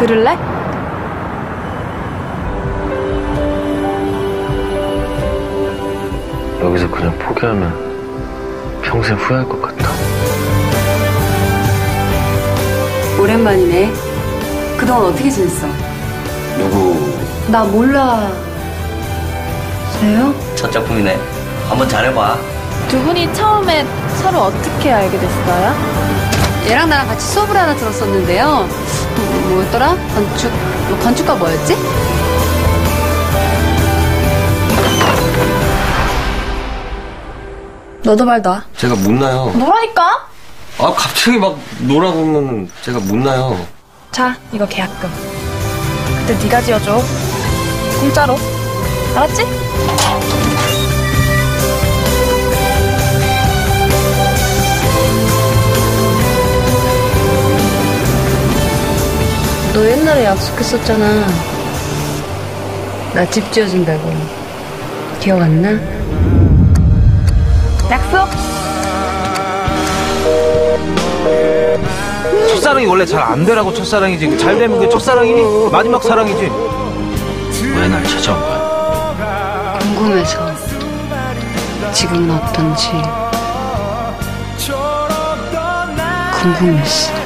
들을래? 여기서 그냥 포기하면 평생 후회할 것 같아. 오랜만이네. 그동안 어떻게 지냈어? 누구 나 몰라. 세요? 첫 작품이네. 한번 잘해봐. 두 분이 처음에 서로 어떻게 알게 됐어요? 얘랑 나랑 같이 수업을 하나 들었었는데요. 뭐, 뭐였더라? 건축, 뭐 건축과 뭐였지? 너도 말 놔. 제가 못 나요. 노라니까? 아 갑자기 막 놀아 보면 제가 못 나요. 자, 이거 계약금. 그때 네가 지어줘. 공짜로. 알았지? 너 옛날에 약속했었잖아. 나 집 지어준다고. 기억 안 나? 약속. 첫사랑이 원래 잘 안 되라고 첫사랑이지 잘 되면 그게 첫사랑이니? 마지막 사랑이지 왜 날 찾아온 거야? 궁금해서. 지금은 어떤지. 궁금했어.